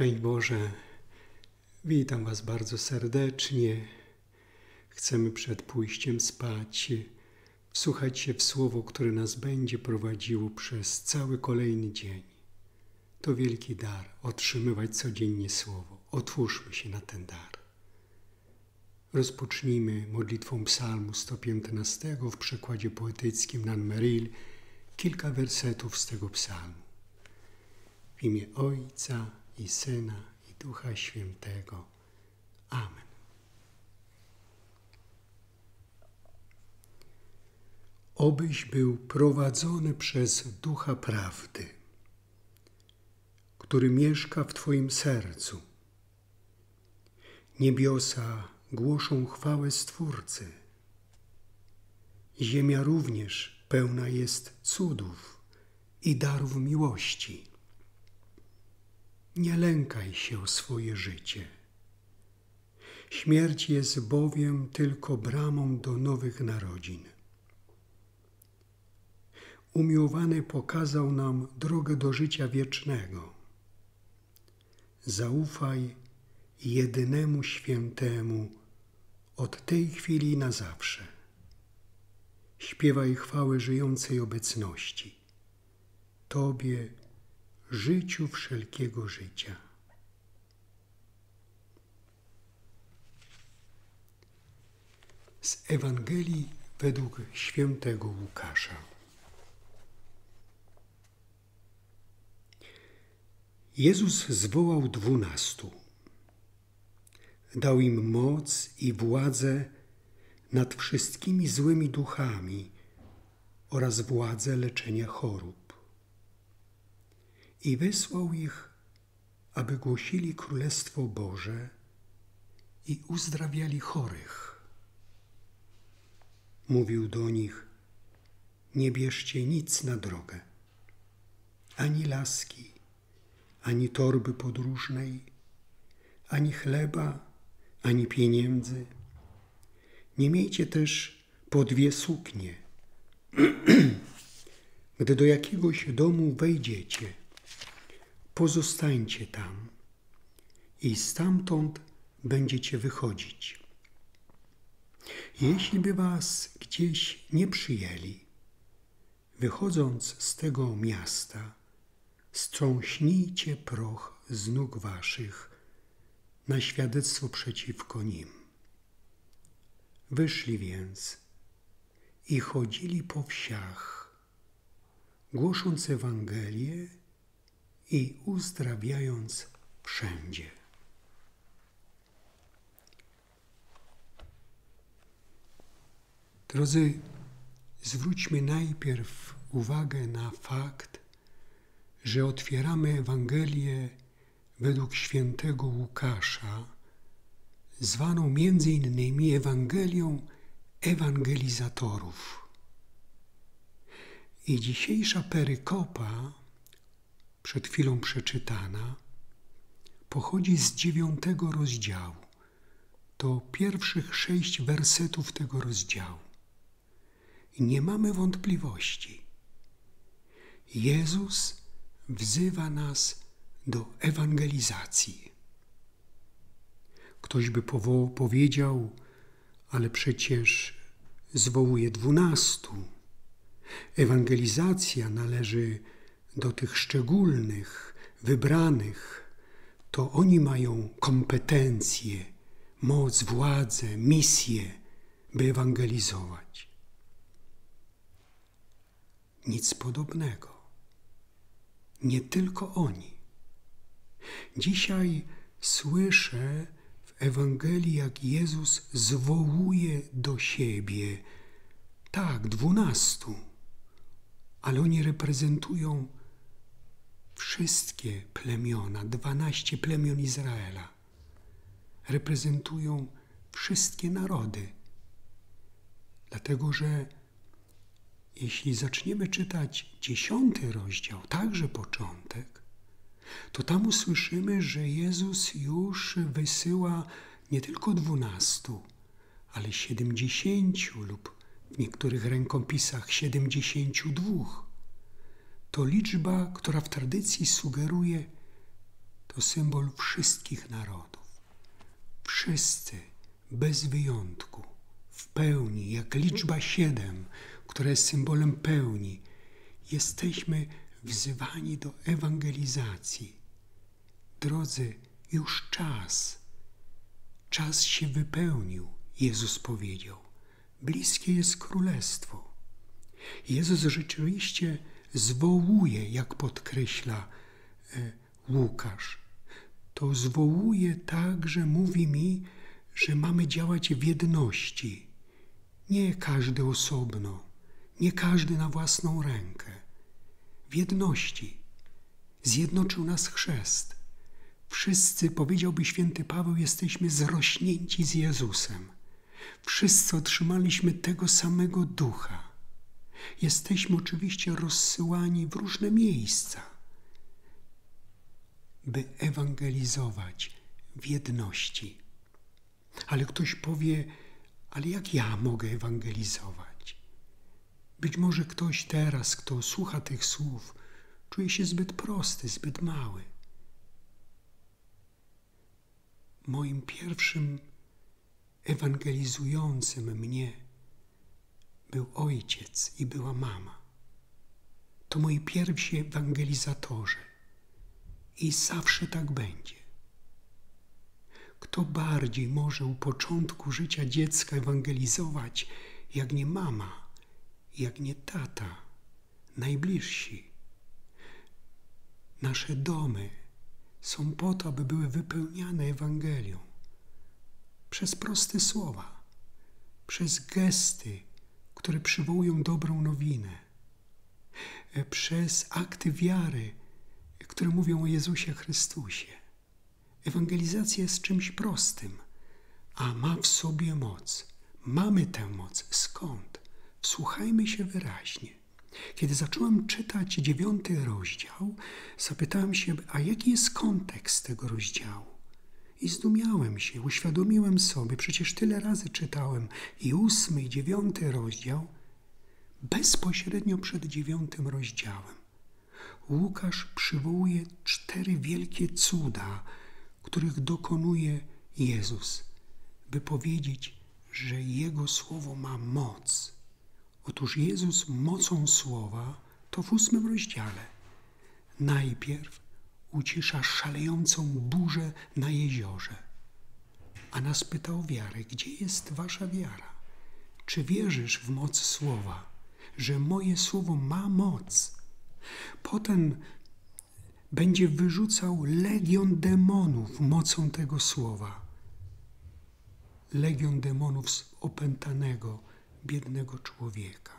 Szczęść Boże, witam Was bardzo serdecznie. Chcemy przed pójściem spać wsłuchać się w słowo, które nas będzie prowadziło przez cały kolejny dzień. To wielki dar otrzymywać codziennie słowo. Otwórzmy się na ten dar. Rozpocznijmy modlitwą Psalmu 115 w przekładzie poetyckim Nan Meril kilka wersetów z tego psalmu. W imię Ojca i Syna i Ducha Świętego. Amen. Obyś był prowadzony przez Ducha Prawdy, który mieszka w Twoim sercu. Niebiosa głoszą chwałę Stwórcy. Ziemia również pełna jest cudów i darów miłości. Nie lękaj się o swoje życie. Śmierć jest bowiem tylko bramą do nowych narodzin. Umiłowany pokazał nam drogę do życia wiecznego. Zaufaj jedynemu świętemu od tej chwili na zawsze. Śpiewaj chwałę żyjącej obecności. Tobie, życiu wszelkiego życia. Z Ewangelii według świętego Łukasza. Jezus zwołał dwunastu. Dał im moc i władzę nad wszystkimi złymi duchami oraz władzę leczenia chorób. I wysłał ich, aby głosili Królestwo Boże i uzdrawiali chorych. Mówił do nich: Nie bierzcie nic na drogę, ani laski, ani torby podróżnej, ani chleba, ani pieniędzy. Nie miejcie też po dwie suknie. Gdy do jakiegoś domu wejdziecie, pozostańcie tam i stamtąd będziecie wychodzić. Jeśli by was gdzieś nie przyjęli, wychodząc z tego miasta, strząśnijcie proch z nóg waszych na świadectwo przeciwko nim. Wyszli więc i chodzili po wsiach, głosząc Ewangelię i uzdrawiając wszędzie. Drodzy, zwróćmy najpierw uwagę na fakt, że otwieramy Ewangelię według świętego Łukasza, zwaną między innymi Ewangelią ewangelizatorów. I dzisiejsza perykopa, przed chwilą przeczytana, pochodzi z dziewiątego rozdziału. To pierwszych sześć wersetów tego rozdziału. I nie mamy wątpliwości. Jezus wzywa nas do ewangelizacji. Ktoś by powiedział, ale przecież zwołuje dwunastu. Ewangelizacja należy do tych szczególnych, wybranych. To oni mają kompetencje, moc, władzę, misję, by ewangelizować. Nic podobnego. Nie tylko oni. Dzisiaj słyszę w Ewangelii, jak Jezus zwołuje do siebie, tak, dwunastu, ale oni reprezentują wszystkie plemiona, dwanaście plemion Izraela. Reprezentują wszystkie narody. Dlatego, że jeśli zaczniemy czytać dziesiąty rozdział, także początek, to tam usłyszymy, że Jezus już wysyła nie tylko dwunastu, ale siedemdziesięciu lub w niektórych rękopisach siedemdziesięciu dwóch. To liczba, która w tradycji sugeruje to symbol wszystkich narodów. Wszyscy, bez wyjątku, w pełni, jak liczba siedem, która jest symbolem pełni, jesteśmy wzywani do ewangelizacji. Drodzy, już czas, czas się wypełnił, Jezus powiedział. Bliskie jest królestwo. Jezus rzeczywiście zwołuje, jak podkreśla e, Łukasz. To zwołuje tak, że mówi mi, że mamy działać w jedności. Nie każdy osobno, nie każdy na własną rękę. W jedności. Zjednoczył nas chrzest. Wszyscy, powiedziałby święty Paweł, jesteśmy zrośnięci z Jezusem. Wszyscy otrzymaliśmy tego samego ducha. Jesteśmy oczywiście rozsyłani w różne miejsca, by ewangelizować w jedności. Ale ktoś powie, ale jak ja mogę ewangelizować? Być może ktoś teraz, kto słucha tych słów, czuje się zbyt prosty, zbyt mały. Moim pierwszym ewangelizującym mnie był ojciec i była mama. To moi pierwsi ewangelizatorzy. I zawsze tak będzie. Kto bardziej może u początku życia dziecka ewangelizować, jak nie mama, jak nie tata, najbliżsi? Nasze domy są po to, aby były wypełniane Ewangelią przez proste słowa, przez gesty, które przywołują dobrą nowinę, e, przez akty wiary, które mówią o Jezusie Chrystusie. Ewangelizacja jest czymś prostym, a ma w sobie moc. Mamy tę moc. Skąd? Wsłuchajmy się wyraźnie. Kiedy zacząłem czytać dziewiąty rozdział, zapytałem się, a jaki jest kontekst tego rozdziału? I zdumiałem się, uświadomiłem sobie, przecież tyle razy czytałem i ósmy, i dziewiąty rozdział, bezpośrednio przed dziewiątym rozdziałem. Łukasz przywołuje cztery wielkie cuda, których dokonuje Jezus, by powiedzieć, że Jego słowo ma moc. Otóż Jezus mocą słowa to w ósmym rozdziale. Najpierw ucisza szalejącą burzę na jeziorze. A nas pyta o wiarę. Gdzie jest wasza wiara? Czy wierzysz w moc słowa, że moje słowo ma moc? Potem będzie wyrzucał legion demonów mocą tego słowa. Legion demonów z opętanego, biednego człowieka.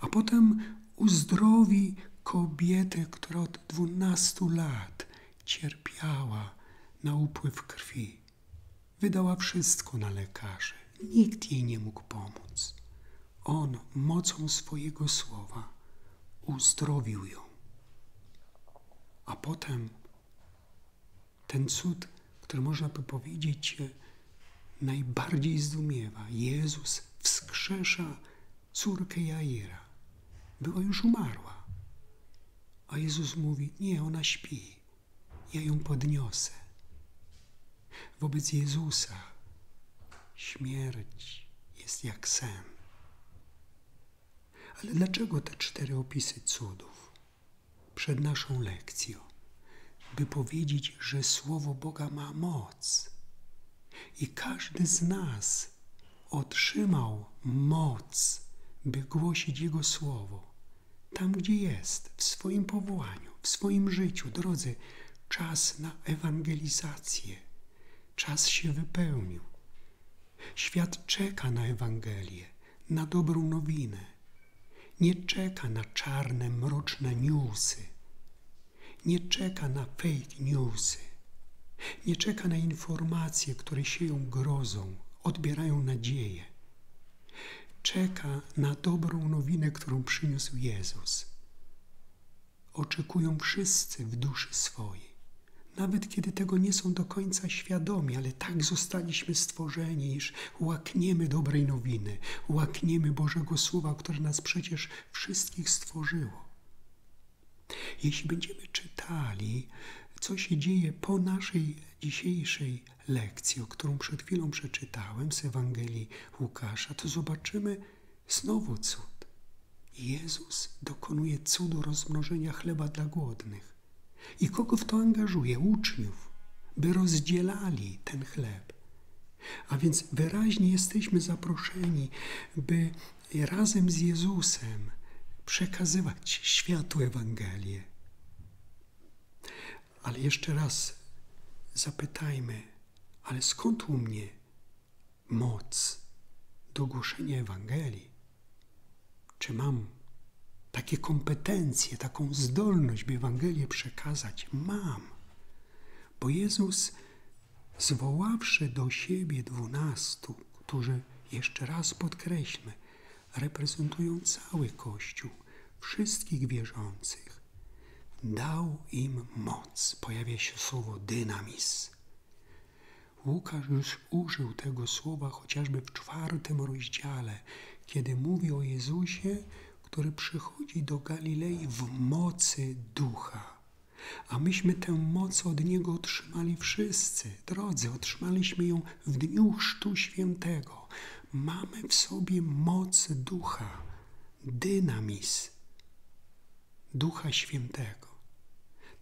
A potem uzdrowi kobietę, która od dwunastu lat cierpiała na upływ krwi. Wydała wszystko na lekarzy. Nikt jej nie mógł pomóc. On mocą swojego słowa uzdrowił ją. A potem ten cud, który można by powiedzieć najbardziej zdumiewa. Jezus wskrzesza córkę Jaira. Była już umarła. A Jezus mówi: Nie, ona śpi. Ja ją podniosę. Wobec Jezusa śmierć jest jak sen. Ale dlaczego te cztery opisy cudów przed naszą lekcją? By powiedzieć, że Słowo Boga ma moc. I każdy z nas otrzymał moc, by głosić Jego Słowo tam, gdzie jest, w swoim powołaniu, w swoim życiu. Drodzy, czas na ewangelizację, czas się wypełnił. Świat czeka na Ewangelię, na dobrą nowinę. Nie czeka na czarne, mroczne newsy. Nie czeka na fake newsy. Nie czeka na informacje, które sieją grozą, odbierają nadzieję czeka na dobrą nowinę, którą przyniósł Jezus. Oczekują wszyscy w duszy swojej, nawet kiedy tego nie są do końca świadomi, ale tak zostaliśmy stworzeni, iż łakniemy dobrej nowiny, łakniemy Bożego Słowa, które nas przecież wszystkich stworzyło. Jeśli będziemy czytali co się dzieje po naszej dzisiejszej lekcji, o którą przed chwilą przeczytałem z Ewangelii Łukasza, to zobaczymy znowu cud. Jezus dokonuje cudu rozmnożenia chleba dla głodnych. I kogo w to angażuje? Uczniów, by rozdzielali ten chleb. A więc wyraźnie jesteśmy zaproszeni, by razem z Jezusem przekazywać światu Ewangelię. Ale jeszcze raz zapytajmy, ale skąd u mnie moc do głoszenia Ewangelii? Czy mam takie kompetencje, taką zdolność, by Ewangelię przekazać? Mam. Bo Jezus, zwoławszy do siebie dwunastu, którzy, jeszcze raz podkreślmy, reprezentują cały Kościół, wszystkich wierzących, dał im moc. Pojawia się słowo dynamis. Łukasz już użył tego słowa chociażby w czwartym rozdziale, kiedy mówi o Jezusie, który przychodzi do Galilei w mocy ducha. A myśmy tę moc od Niego otrzymali wszyscy. Drodzy, otrzymaliśmy ją w dniu Chrztu Świętego. Mamy w sobie moc ducha, dynamis, ducha świętego.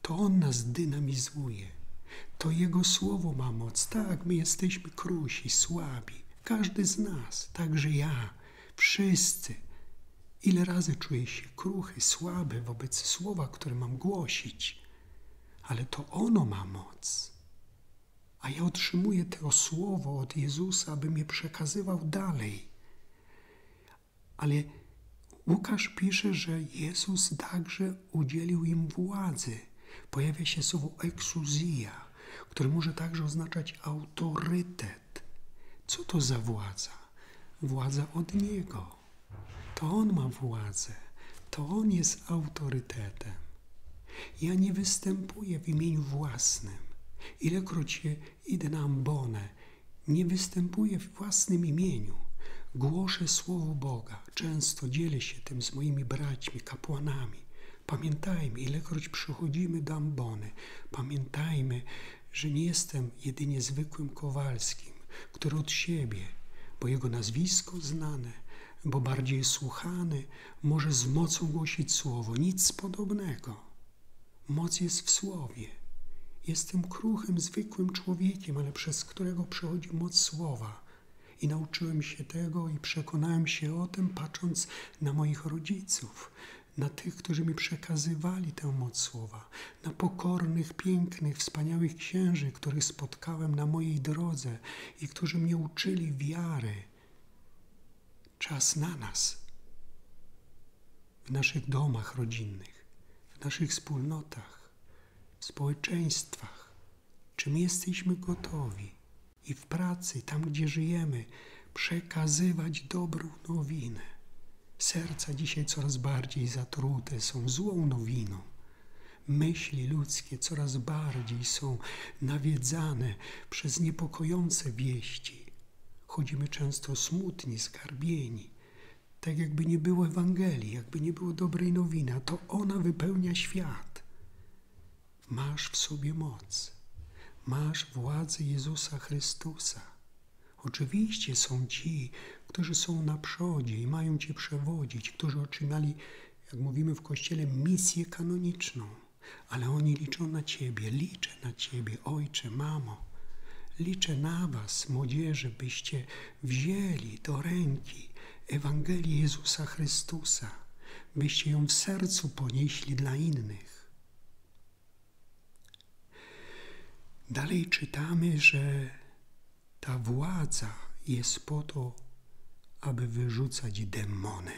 To On nas dynamizuje. To Jego słowo ma moc. Tak, my jesteśmy krusi, słabi. Każdy z nas, także ja, wszyscy. Ile razy czuję się kruchy, słaby wobec słowa, które mam głosić, ale to ono ma moc. A ja otrzymuję to słowo od Jezusa, aby mnie przekazywał dalej. Ale Łukasz pisze, że Jezus także udzielił im władzy. Pojawia się słowo eksuzja, które może także oznaczać autorytet. Co to za władza? Władza od Niego. To On ma władzę. To On jest autorytetem. Ja nie występuję w imieniu własnym. Ilekroć idę na ambonę, nie występuję w własnym imieniu. Głoszę Słowo Boga. Często dzielę się tym z moimi braćmi, kapłanami. Pamiętajmy, ilekroć przychodzimy do ambony, pamiętajmy, że nie jestem jedynie zwykłym Kowalskim, który od siebie, bo jego nazwisko znane, bo bardziej słuchany, może z mocą głosić słowo. Nic podobnego. Moc jest w słowie. Jestem kruchym, zwykłym człowiekiem, ale przez którego przechodzi moc słowa. I nauczyłem się tego i przekonałem się o tym, patrząc na moich rodziców, na tych, którzy mi przekazywali tę moc słowa, na pokornych, pięknych, wspaniałych księży, których spotkałem na mojej drodze i którzy mnie uczyli wiary. Czas na nas, w naszych domach rodzinnych, w naszych wspólnotach, w społeczeństwach. Czy my jesteśmy gotowi i w pracy, tam gdzie żyjemy, przekazywać dobrą nowinę? Serca dzisiaj coraz bardziej zatrute są złą nowiną. Myśli ludzkie coraz bardziej są nawiedzane przez niepokojące wieści. Chodzimy często smutni, skarbieni, tak jakby nie było Ewangelii, jakby nie było dobrej nowiny, to ona wypełnia świat. Masz w sobie moc, masz władzę Jezusa Chrystusa. Oczywiście są ci, którzy są na przodzie i mają Cię przewodzić, którzy otrzymali, jak mówimy w Kościele, misję kanoniczną, ale oni liczą na Ciebie, liczę na Ciebie, Ojcze, Mamo. Liczę na Was, młodzieży, byście wzięli do ręki Ewangelię Jezusa Chrystusa, byście ją w sercu ponieśli dla innych. Dalej czytamy, że ta władza jest po to, aby wyrzucać demony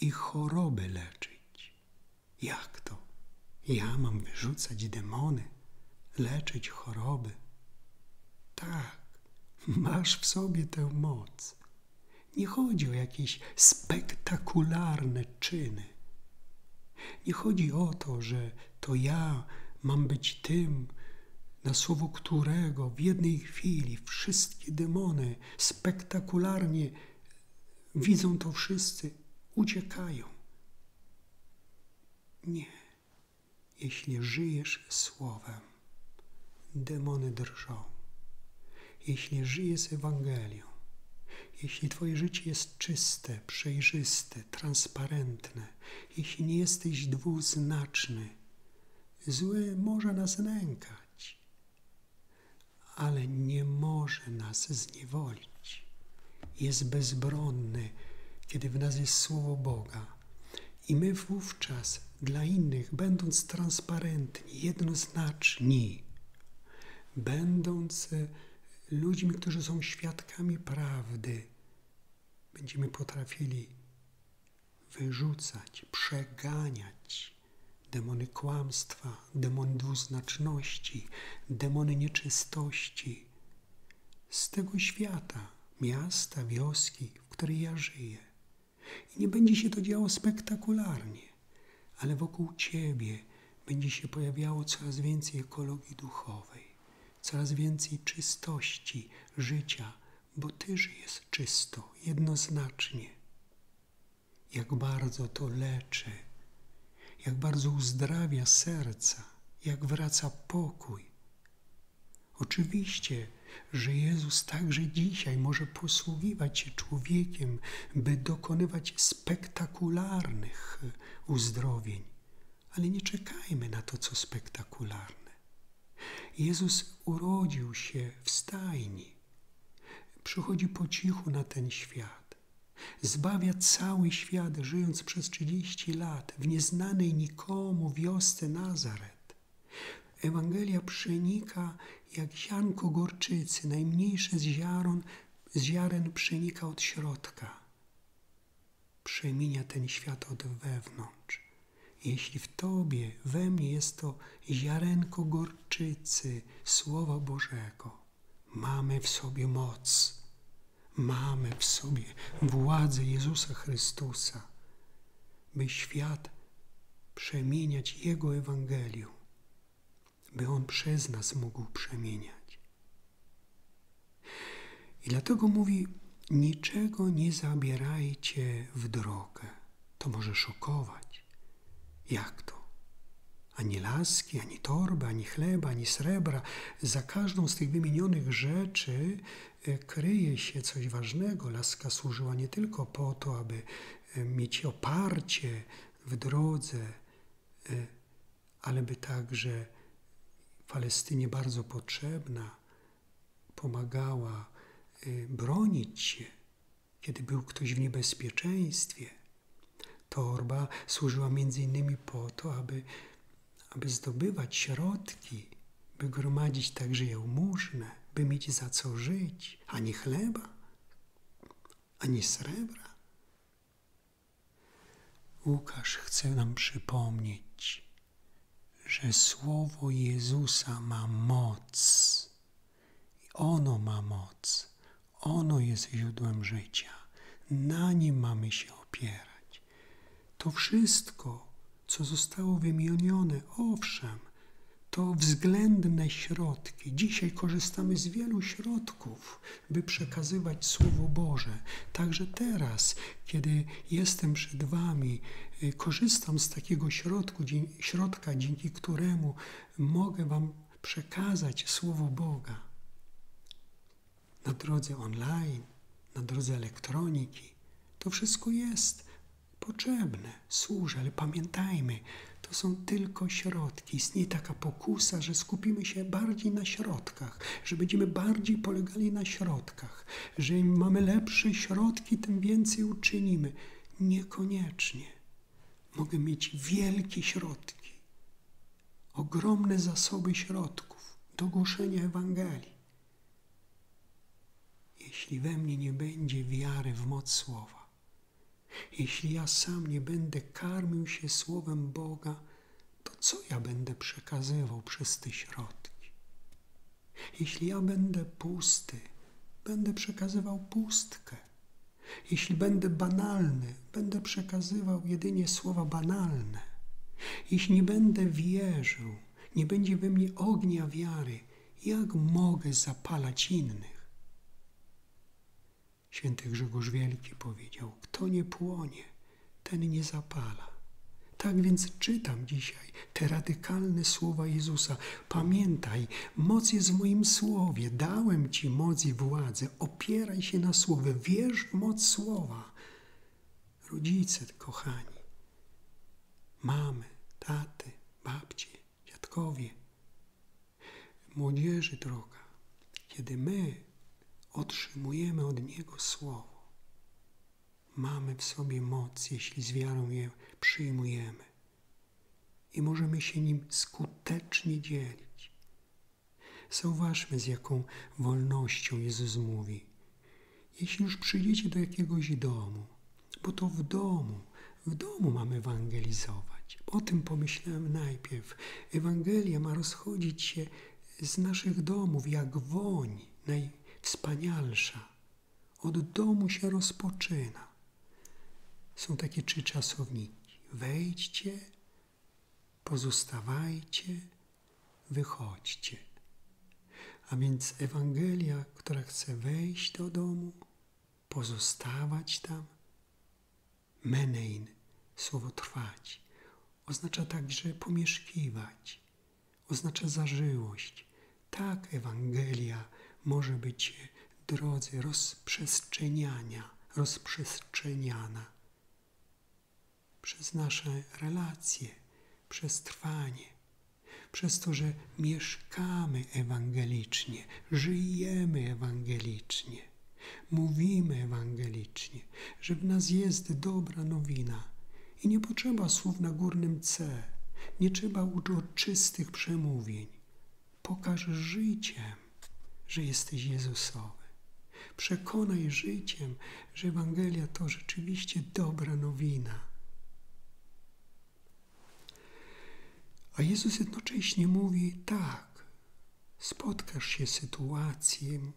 i choroby leczyć. Jak to? Ja mam wyrzucać demony, leczyć choroby? Tak, masz w sobie tę moc. Nie chodzi o jakieś spektakularne czyny. Nie chodzi o to, że to ja mam być tym, na słowo którego w jednej chwili wszystkie demony spektakularnie widzą to wszyscy, uciekają. Nie. Jeśli żyjesz słowem, demony drżą. Jeśli żyjesz Ewangelią, jeśli Twoje życie jest czyste, przejrzyste, transparentne, jeśli nie jesteś dwuznaczny, zły może nas nękać, ale nie może nas zniewolić. Jest bezbronny, kiedy w nas jest Słowo Boga. I my wówczas dla innych, będąc transparentni, jednoznaczni, będąc e, ludźmi, którzy są świadkami prawdy, będziemy potrafili wyrzucać, przeganiać demony kłamstwa, demony dwuznaczności, demony nieczystości z tego świata, miasta, wioski, w której ja żyję. I nie będzie się to działo spektakularnie, ale wokół Ciebie będzie się pojawiało coraz więcej ekologii duchowej, coraz więcej czystości życia, bo Ty żyjesz czysto, jednoznacznie. Jak bardzo to leczy, jak bardzo uzdrawia serca, jak wraca pokój. Oczywiście, że Jezus także dzisiaj może posługiwać się człowiekiem, by dokonywać spektakularnych uzdrowień, ale nie czekajmy na to, co spektakularne. Jezus urodził się w stajni, przychodzi po cichu na ten świat, zbawia cały świat, żyjąc przez 30 lat w nieznanej nikomu wiosce Nazaret. Ewangelia przenika jak ziarnko gorczycy, najmniejsze z ziaren, z ziaren przenika od środka. Przemienia ten świat od wewnątrz. Jeśli w Tobie, we mnie jest to ziarenko gorczycy Słowa Bożego, mamy w sobie moc, mamy w sobie władzę Jezusa Chrystusa, by świat przemieniać Jego Ewangelią by On przez nas mógł przemieniać. I dlatego mówi: niczego nie zabierajcie w drogę. To może szokować. Jak to? Ani laski, ani torby, ani chleba, ani srebra. Za każdą z tych wymienionych rzeczy e, kryje się coś ważnego. Laska służyła nie tylko po to, aby e, mieć oparcie w drodze, e, ale by także Palestynie bardzo potrzebna, pomagała bronić się, kiedy był ktoś w niebezpieczeństwie. Torba służyła między innymi po to, aby, aby zdobywać środki, by gromadzić także jałmużnę, by mieć za co żyć, ani chleba, ani srebra. Łukasz chce nam przypomnieć, że Słowo Jezusa ma moc. Ono ma moc. Ono jest źródłem życia. Na nim mamy się opierać. To wszystko, co zostało wymienione, owszem, to względne środki. Dzisiaj korzystamy z wielu środków, by przekazywać Słowo Boże. Także teraz, kiedy jestem przed Wami, y, korzystam z takiego środku, środka, dzięki któremu mogę Wam przekazać Słowo Boga. Na drodze online, na drodze elektroniki. To wszystko jest potrzebne, służy, ale pamiętajmy, to są tylko środki. Istnieje taka pokusa, że skupimy się bardziej na środkach, że będziemy bardziej polegali na środkach, że im mamy lepsze środki, tym więcej uczynimy. Niekoniecznie. Mogę mieć wielkie środki, ogromne zasoby środków do głoszenia Ewangelii. Jeśli we mnie nie będzie wiary w moc słowa, jeśli ja sam nie będę karmił się Słowem Boga, to co ja będę przekazywał przez te środki? Jeśli ja będę pusty, będę przekazywał pustkę. Jeśli będę banalny, będę przekazywał jedynie słowa banalne. Jeśli nie będę wierzył, nie będzie we mnie ognia wiary, jak mogę zapalać innych? Święty Grzegorz Wielki powiedział: Kto nie płonie, ten nie zapala. Tak więc czytam dzisiaj te radykalne słowa Jezusa. Pamiętaj, moc jest w moim słowie. Dałem Ci moc i władzę. Opieraj się na słowie. Wierz w moc słowa. Rodzice, kochani, mamy, taty, babcie, dziadkowie, młodzieży droga, kiedy my otrzymujemy od Niego słowo, mamy w sobie moc, jeśli z wiarą je przyjmujemy i możemy się nim skutecznie dzielić. Zauważmy, z jaką wolnością Jezus mówi. Jeśli już przyjdziecie do jakiegoś domu, bo to w domu, w domu mamy ewangelizować. O tym pomyślałem najpierw. Ewangelia ma rozchodzić się z naszych domów jak woń najwspanialsza. Od domu się rozpoczyna. Są takie trzy czasowniki. Wejdźcie, pozostawajcie, wychodźcie. A więc Ewangelia, która chce wejść do domu, pozostawać tam, menein, słowo trwać, oznacza także pomieszkiwać, oznacza zażyłość. Tak Ewangelia może być drodze rozprzestrzeniania, rozprzestrzeniana przez nasze relacje, przez trwanie, przez to, że mieszkamy ewangelicznie, żyjemy ewangelicznie, mówimy ewangelicznie, że w nas jest dobra nowina i nie potrzeba słów na górnym C, nie trzeba uroczystych przemówień. Pokaż życiem, że jesteś Jezusowy. Przekonaj życiem, że Ewangelia to rzeczywiście dobra nowina. A Jezus jednocześnie mówi tak, spotkasz się z sytuacją,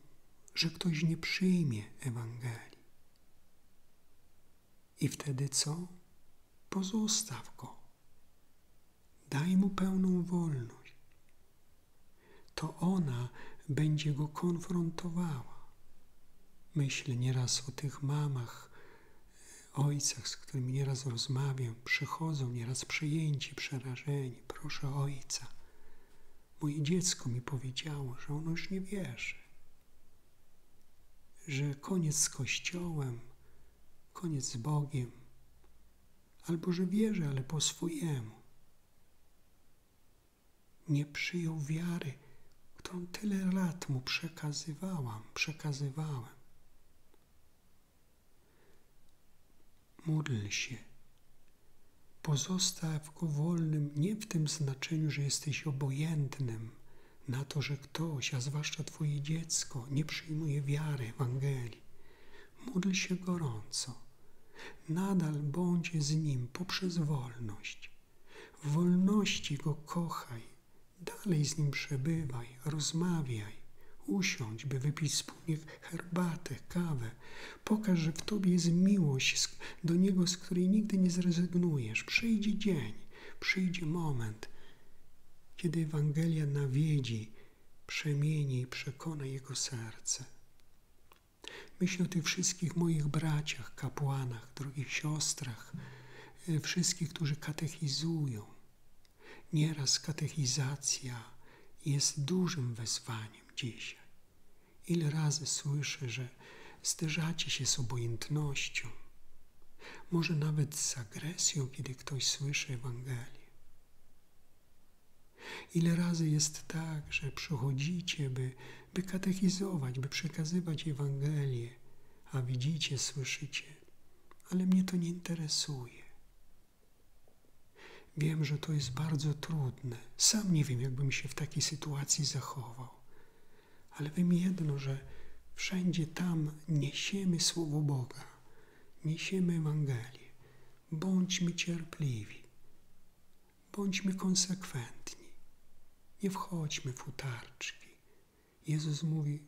że ktoś nie przyjmie Ewangelii. I wtedy co? Pozostaw go. Daj mu pełną wolność. To ona będzie go konfrontowała. Myślę nieraz o tych mamach, ojcach, z którymi nieraz rozmawiam, przychodzą nieraz przejęci, przerażeni. Proszę ojca. Moje dziecko mi powiedziało, że ono już nie wierzy, że koniec z Kościołem, koniec z Bogiem, albo że wierzy, ale po swojemu. Nie przyjął wiary, którą tyle lat mu przekazywałam, przekazywałem. Módl się. Pozostaw go wolnym nie w tym znaczeniu, że jesteś obojętnym na to, że ktoś, a zwłaszcza Twoje dziecko, nie przyjmuje wiary Ewangelii. Módl się gorąco. Nadal bądź z nim poprzez wolność. W wolności go kochaj, dalej z nim przebywaj, rozmawiaj usiądź, by wypić wspólnie herbatę, kawę. Pokaż, że w Tobie jest miłość do Niego, z której nigdy nie zrezygnujesz. Przyjdzie dzień, przyjdzie moment, kiedy Ewangelia nawiedzi, przemieni i przekona Jego serce. Myślę o tych wszystkich moich braciach, kapłanach, drogich siostrach, e, wszystkich, którzy katechizują. Nieraz katechizacja jest dużym wezwaniem dzisiaj. Ile razy słyszę, że zderzacie się z obojętnością, może nawet z agresją, kiedy ktoś słyszy Ewangelię. Ile razy jest tak, że przychodzicie, by, by katechizować, by przekazywać Ewangelię, a widzicie, słyszycie, ale mnie to nie interesuje. Wiem, że to jest bardzo trudne. Sam nie wiem, jakbym się w takiej sytuacji zachował. Ale wiem jedno, że wszędzie tam niesiemy Słowo Boga, niesiemy Ewangelię. Bądźmy cierpliwi, bądźmy konsekwentni. Nie wchodźmy w utarczki. Jezus mówi,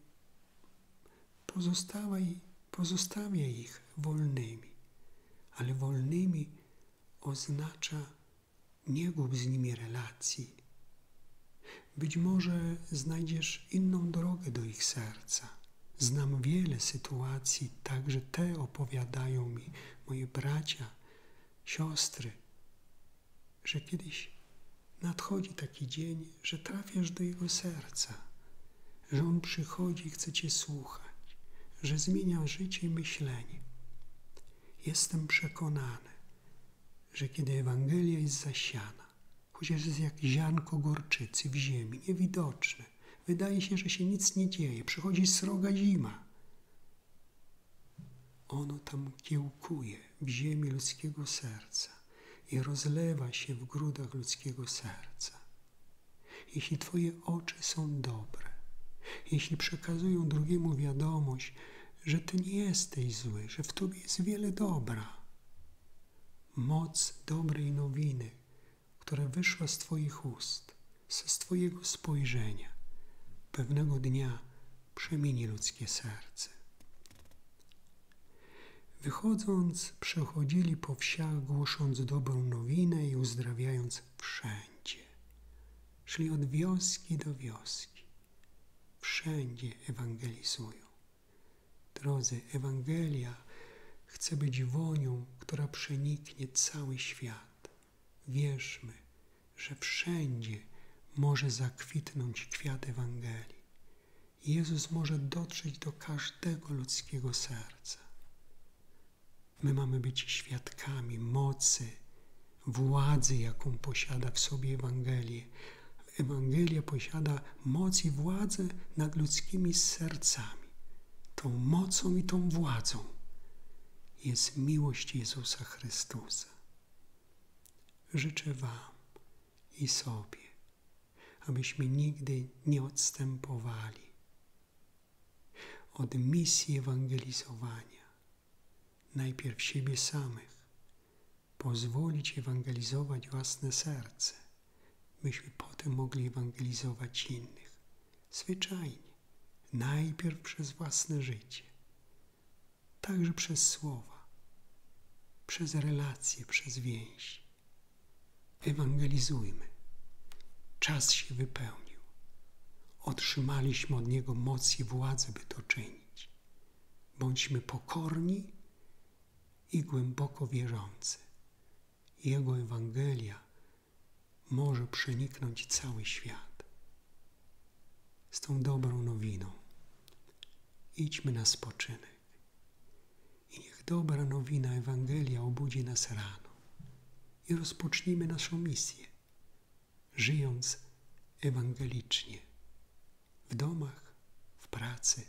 pozostawaj, pozostawiaj ich wolnymi, ale wolnymi oznacza nie gub z nimi relacji, być może znajdziesz inną drogę do ich serca. Znam wiele sytuacji, także te opowiadają mi moje bracia, siostry, że kiedyś nadchodzi taki dzień, że trafiasz do Jego serca, że On przychodzi i chce Cię słuchać, że zmienia życie i myślenie. Jestem przekonany, że kiedy Ewangelia jest zasiana, chociaż jest jak ziarnko gorczycy w ziemi, niewidoczne, wydaje się, że się nic nie dzieje, przychodzi sroga zima. Ono tam kiełkuje w ziemi ludzkiego serca i rozlewa się w grudach ludzkiego serca. Jeśli Twoje oczy są dobre, jeśli przekazują drugiemu wiadomość, że Ty nie jesteś zły, że w Tobie jest wiele dobra, moc dobrej nowiny, która wyszła z Twoich ust, z Twojego spojrzenia, pewnego dnia przemieni ludzkie serce. Wychodząc, przechodzili po wsiach, głosząc dobrą nowinę i uzdrawiając wszędzie. Szli od wioski do wioski. Wszędzie ewangelizują. Drodzy, Ewangelia chce być wonią, która przeniknie cały świat. Wierzmy, że wszędzie może zakwitnąć kwiat Ewangelii. Jezus może dotrzeć do każdego ludzkiego serca. My mamy być świadkami mocy, władzy, jaką posiada w sobie Ewangelia. Ewangelia posiada moc i władzę nad ludzkimi sercami. Tą mocą i tą władzą jest miłość Jezusa Chrystusa. Życzę Wam i sobie, abyśmy nigdy nie odstępowali od misji ewangelizowania najpierw siebie samych, pozwolić ewangelizować własne serce, byśmy potem mogli ewangelizować innych. Zwyczajnie, najpierw przez własne życie, także przez słowa, przez relacje, przez więź. Ewangelizujmy. Czas się wypełnił. Otrzymaliśmy od Niego moc i władzę, by to czynić. Bądźmy pokorni i głęboko wierzący. Jego Ewangelia może przeniknąć cały świat. Z tą dobrą nowiną idźmy na spoczynek. Dobra nowina Ewangelia obudzi nas rano i rozpocznijmy naszą misję, żyjąc ewangelicznie w domach, w pracy,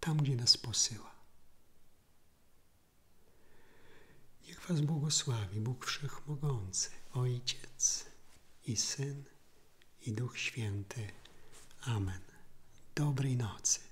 tam, gdzie nas posyła. Niech Was błogosławi Bóg Wszechmogący, Ojciec i Syn i Duch Święty. Amen. Dobrej nocy.